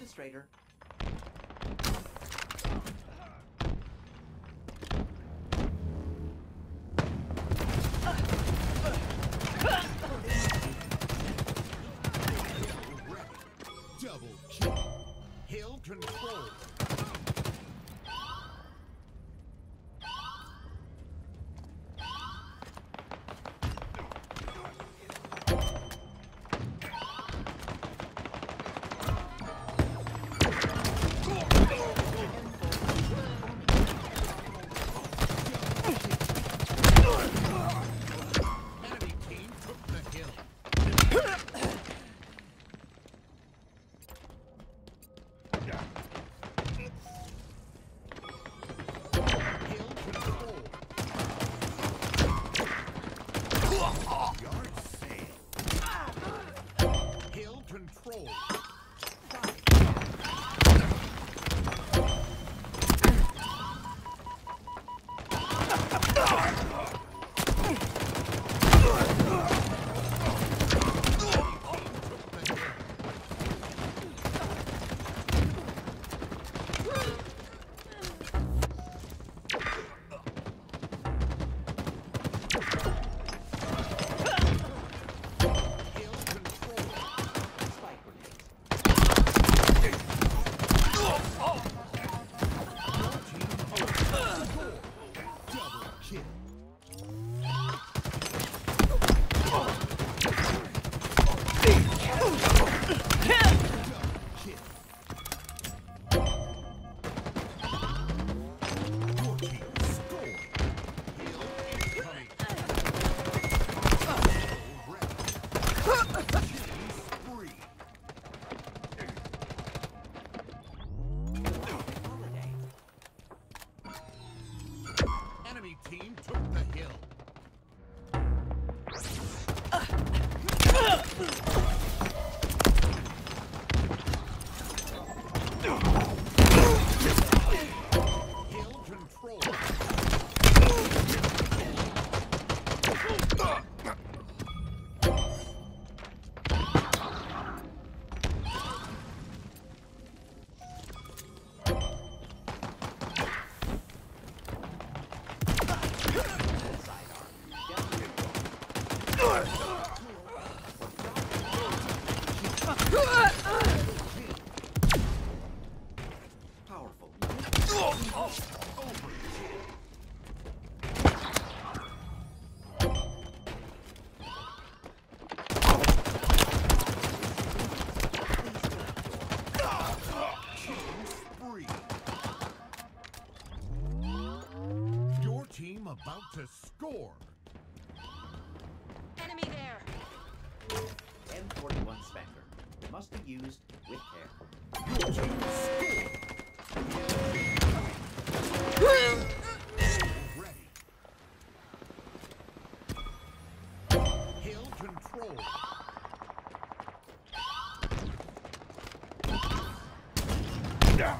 administrator control. team took the hill. about to score. Enemy there. M41 SPNKr must be used with care. control. Yeah.